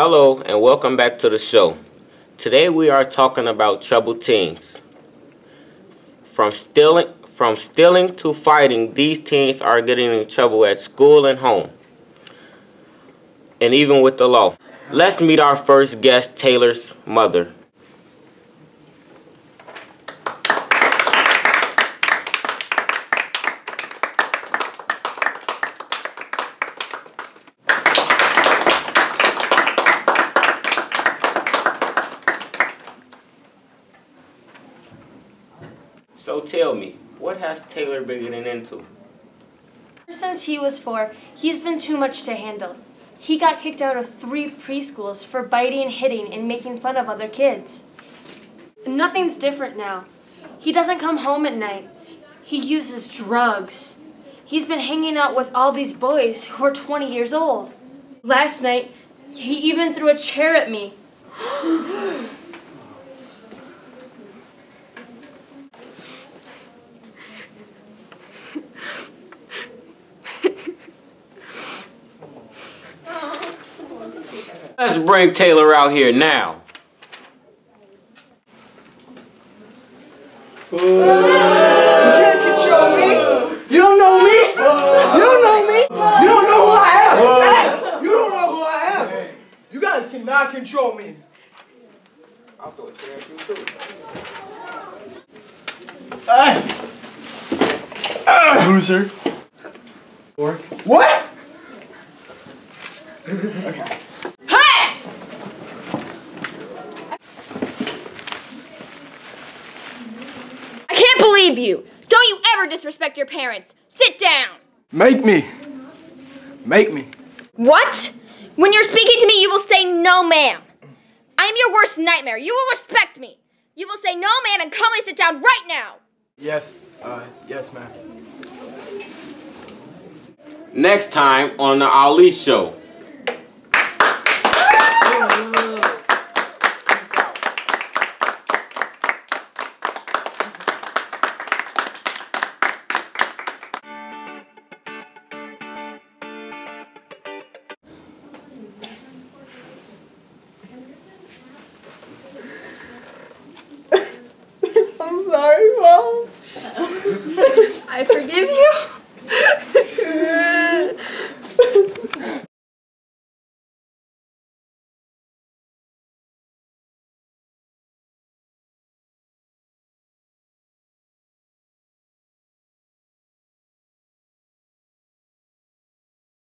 Hello and welcome back to the show. Today we are talking about troubled teens. From stealing, from stealing to fighting, these teens are getting in trouble at school and home, and even with the law. Let's meet our first guest, Taylor's mother. So tell me, what has Taylor been getting into? Ever since he was four, he's been too much to handle. He got kicked out of three preschools for biting, hitting, and making fun of other kids. Nothing's different now. He doesn't come home at night. He uses drugs. He's been hanging out with all these boys who are 20 years old. Last night, he even threw a chair at me. Let's bring Taylor out here now. You can't control me. You don't know me. You don't know me. You don't know who I am. Hey, you don't know who I am. You guys cannot control me. I'll throw a chair at you too. Loser. What? Hey! I believe you! Don't you ever disrespect your parents! Sit down! Make me. Make me. What? When you're speaking to me, you will say no, ma'am. I am your worst nightmare. You will respect me. You will say no, ma'am, and calmly sit down right now. Yes. Uh, yes, ma'am. Next time on the Ali Show. Sorry, mom. I forgive you.